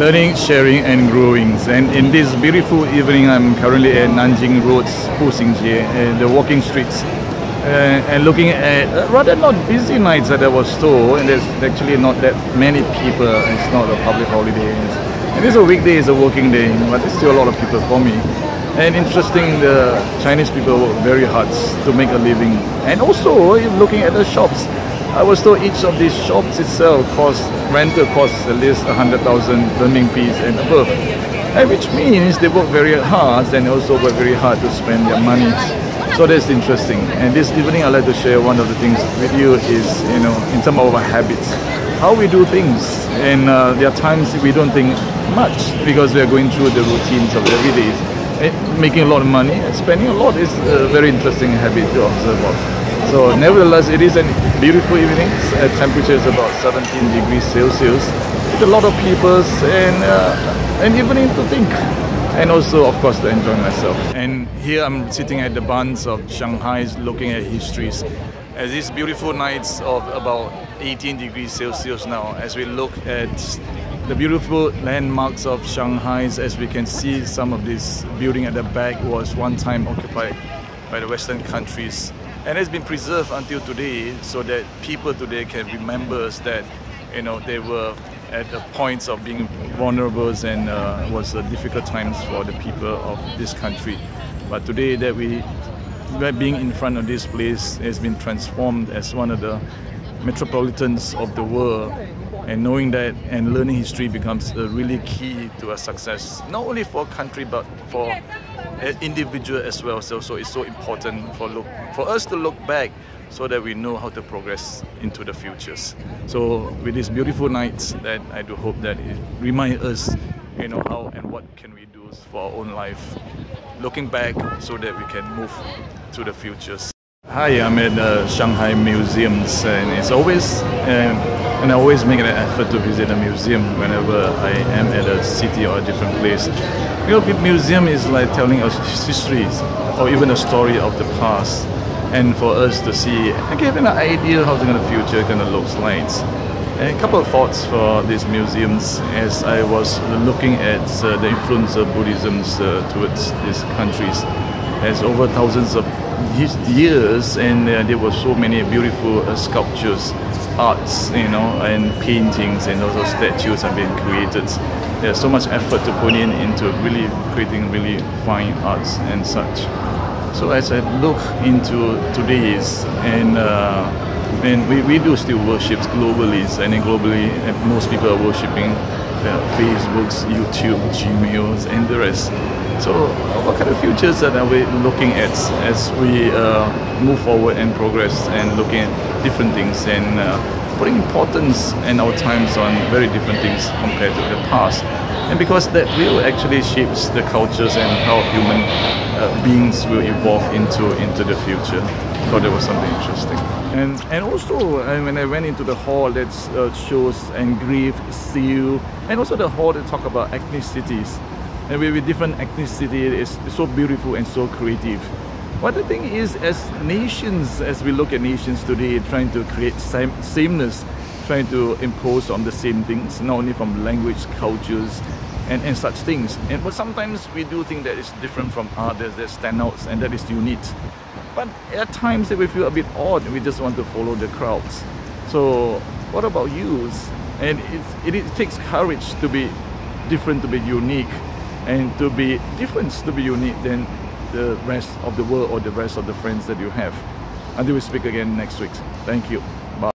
learning, sharing, and growing. And in this beautiful evening, I'm currently at Nanjing Road, Buxingjie, uh, the walking streets, uh, and looking at uh, rather not busy nights that I was told, and there's actually not that many people. It's not a public holiday, and it's a weekday, it's a working day, but there's still a lot of people for me. And interesting, the Chinese people work very hard to make a living. And also, looking at the shops, I was told each of these shops itself costs rental costs at least 100,000 renminbi and above. And which means they work very hard and also work very hard to spend their money. So that's interesting. And this evening I'd like to share one of the things with you is, you know, in some of our habits, how we do things. And uh, there are times we don't think much because we are going through the routines of every day. Making a lot of money and spending a lot is a very interesting habit to observe. So nevertheless, it is a beautiful evening. Uh, temperature is about 17 degrees Celsius. With a lot of people and uh, an evening to think. And also, of course, to enjoy myself. And here I'm sitting at the Bund of Shanghai looking at histories. As these beautiful nights of about 18 degrees Celsius now, as we look at the beautiful landmarks of Shanghai, as we can see some of this building at the back was one time occupied by the Western countries and it's been preserved until today so that people today can remember that you know they were at the points of being vulnerable and uh, was uh, difficult times for the people of this country. But today that we being in front of this place has been transformed as one of the metropolitans of the world and knowing that and learning history becomes a really key to a success not only for a country but for an individual as well. So, so it's so important for look for us to look back so that we know how to progress into the futures. So with this beautiful nights that I do hope that it remind us, you know, how and what can we do for our own life, looking back so that we can move to the futures. Hi, I'm at the Shanghai Museums and it's always um, and I always make an effort to visit a museum whenever I am at a city or a different place. You know, museum is like telling us histories or even a story of the past and for us to see and give an idea how the future gonna look like. And a couple of thoughts for these museums as I was looking at uh, the influence of Buddhism uh, towards these countries as over thousands of years and uh, there were so many beautiful uh, sculptures arts you know and paintings and also statues have been created. There's so much effort to put in into really creating really fine arts and such. So as I look into today's and uh, and we, we do still worship globally and globally most people are worshipping uh, Facebooks, YouTube, Gmails and the rest so what kind of futures are we looking at as we uh, move forward and progress and looking at different things and uh, putting importance in our times on very different things compared to the past. And because that will actually shapes the cultures and how human uh, beings will evolve into into the future. Thought that was something interesting. And and also uh, when I went into the hall that uh, shows engraved seal and also the hall that talk about ethnicities and with different ethnicity it's so beautiful and so creative. But the thing is as nations as we look at nations today trying to create same, sameness trying to impose on the same things not only from language cultures and, and such things. And but sometimes we do think that it's different from others that stand out and that is unique. But at times we feel a bit odd we just want to follow the crowds. So what about you? And it, it takes courage to be different to be unique and to be different, to be unique than the rest of the world or the rest of the friends that you have. Until we speak again next week. Thank you.